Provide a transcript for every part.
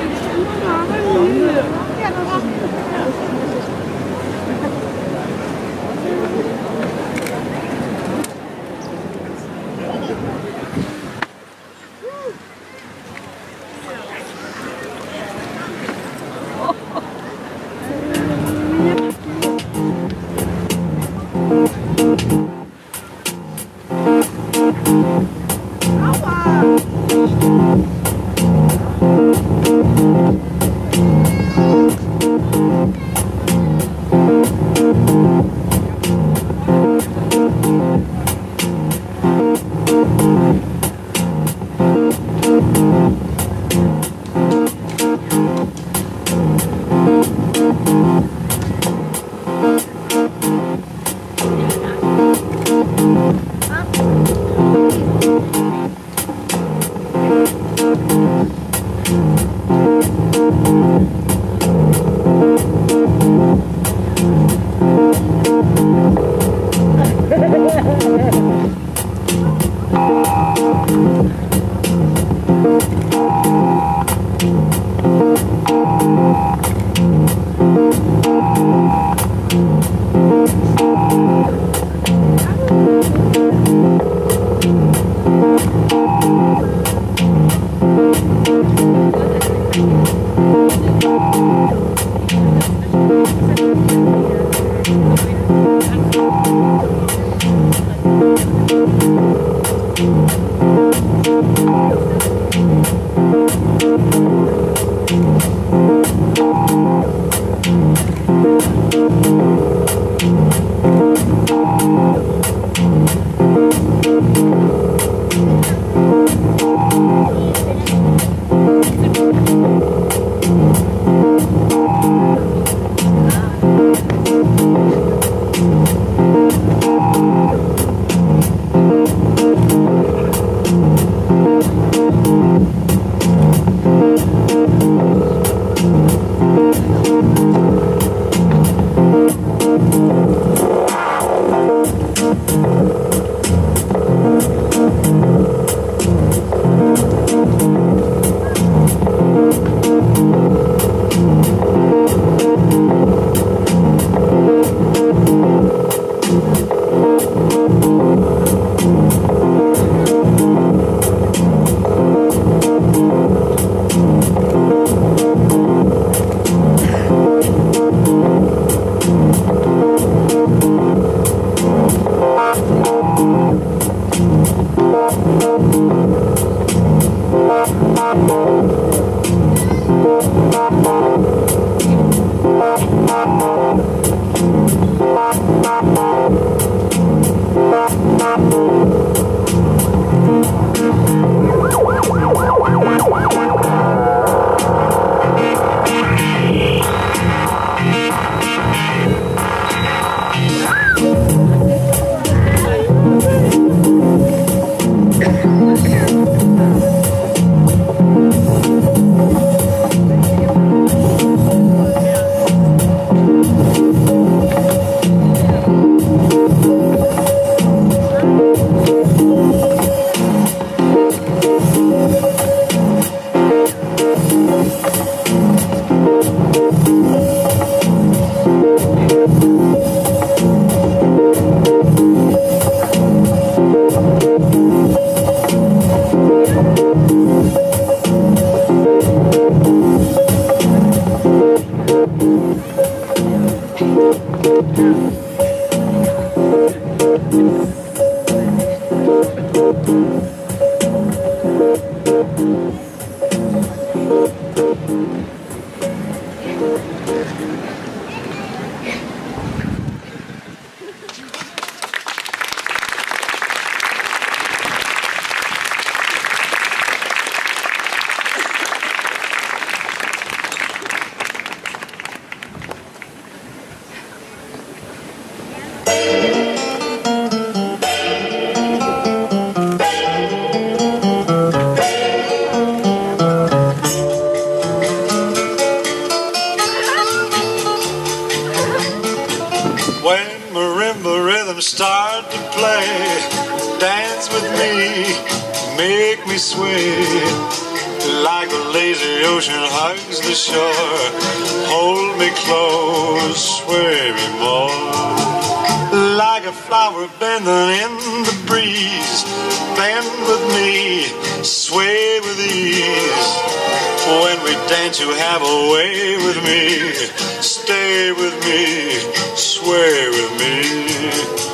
Đúng rồi. make me sway like a lazy ocean hugs the shore. Hold me close, sway me more. Like a flower bending in the breeze, bend with me, sway with ease. When we dance, you have a way with me. Stay with me, sway with me.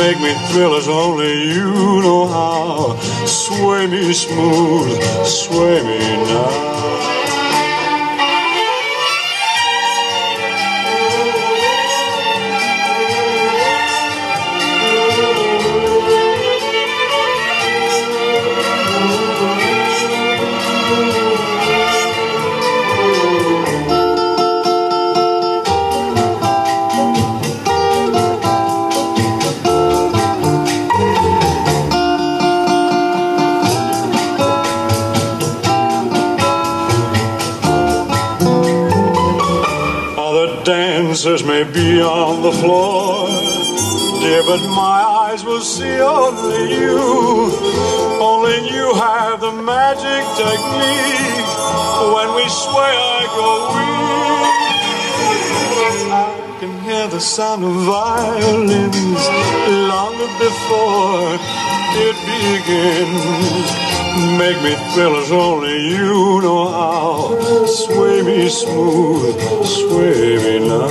make me thrill as only you know how. Sway me smooth, sway me now. Dancers may be on the floor, dear, but my eyes will see only you. Only you have the magic technique. When we sway, I go weak. I can hear the sound of violins long before it begins. Make me feel as only you know how. Sway me smooth, sway me now.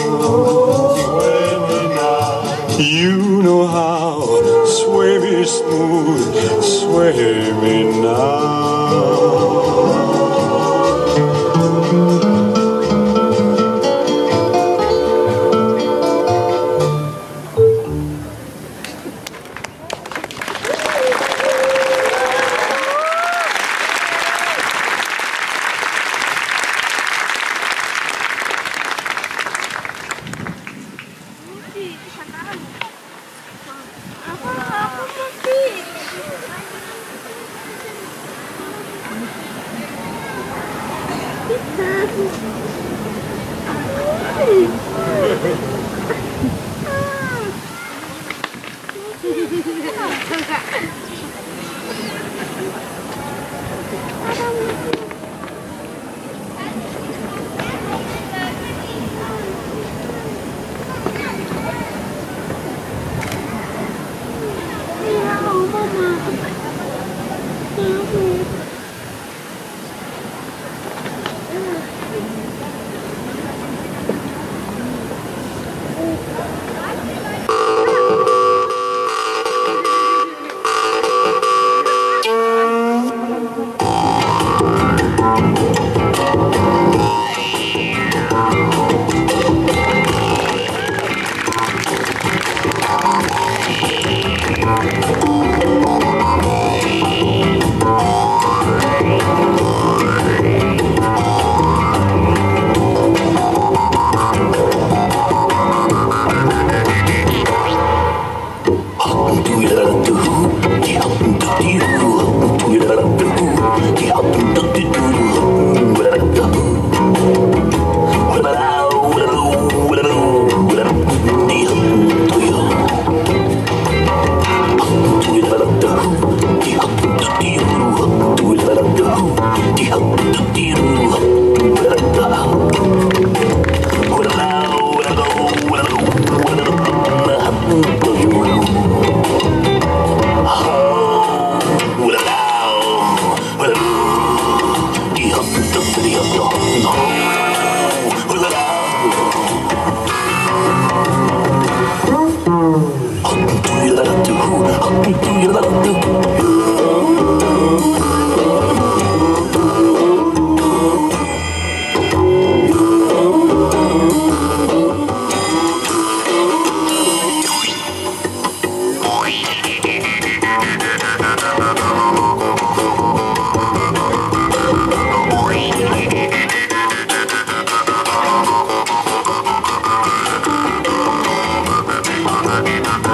Sway me now. You know how. Sway me smooth, sway me now. Musik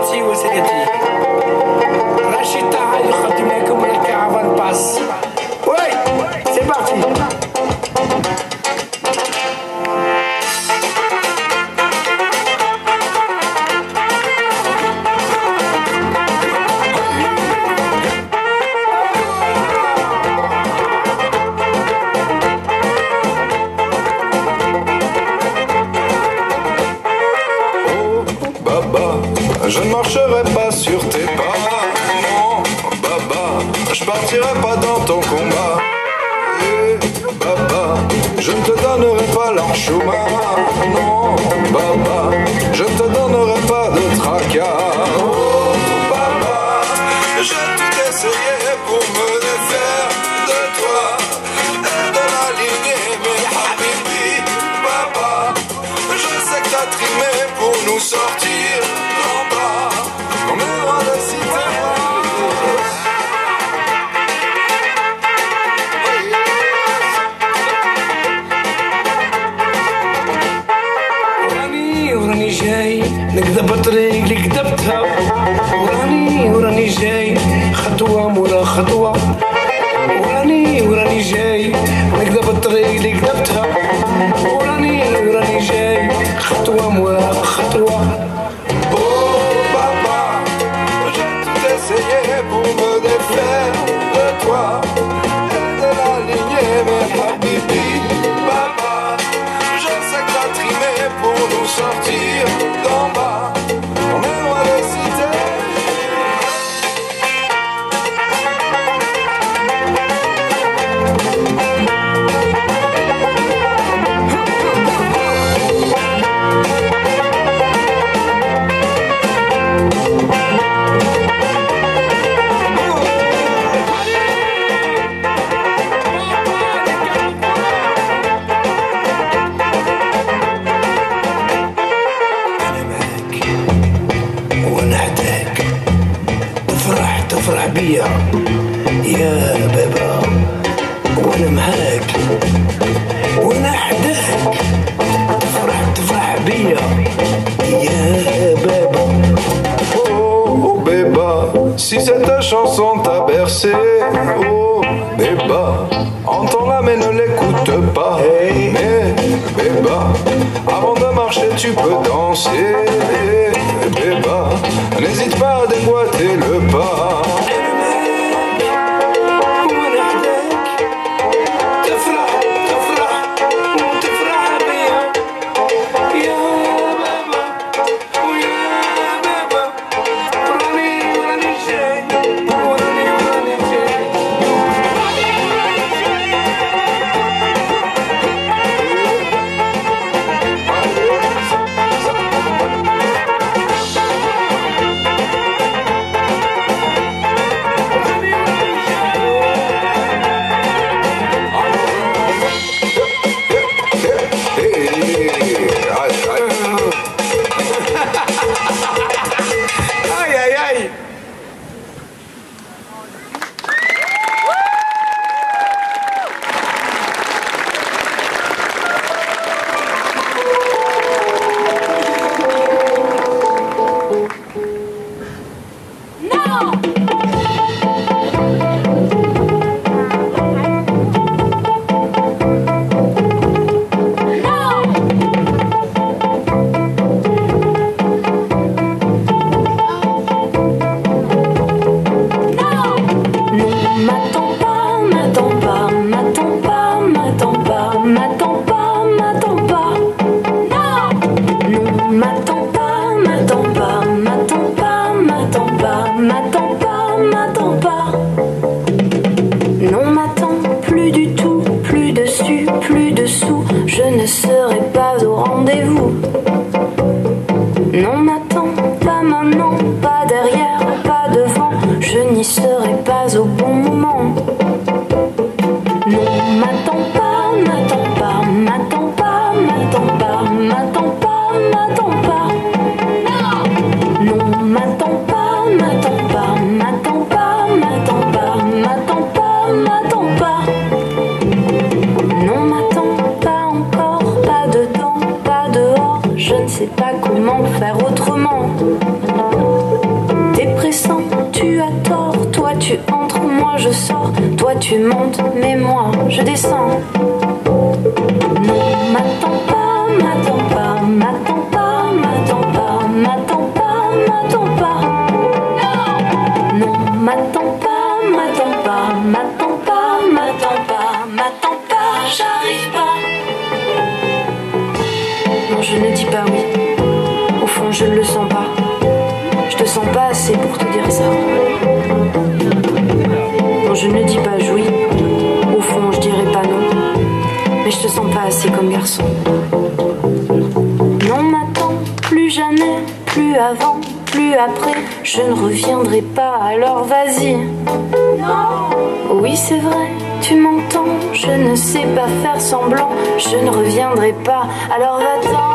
我谢谢你。sortir Si cette chanson t'a bercé Oh eh ben, béba Entends-la mais ne l'écoute pas. Mais béba Avant de marcher tu peux danser. Béba N'hésite pas à déboîter le pas. Moi je sors, toi tu montes, mais moi je descends. Non, m'attends pas, m'attends pas, m'attends pas, m'attends pas, m'attends pas, m'attends pas. Non, m'attends pas, m'attends pas, m'attends pas, m'attends pas, m'attends pas, j'arrive pas. Non, je ne dis pas oui. Au fond, je ne le sens pas. Je te sens pas assez pour te dire ça. Non, je ne dis pas oui. Au fond, je dirais pas non. Mais je te sens pas assez comme garçon. Non, m'attends plus jamais, plus avant, plus après. Je ne reviendrai pas, alors vas-y. Oui, c'est vrai, tu m'entends. Je ne sais pas faire semblant. Je ne reviendrai pas, alors va-t'en.